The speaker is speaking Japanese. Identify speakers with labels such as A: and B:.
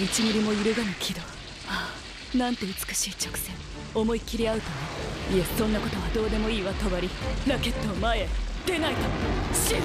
A: 1ミリも揺るがぬ軌道はあなんて美しい直線。思いっきりアウトね。いえそんなことはどうでもいいわり。ラケットを前へ。出ないと。死ぬ。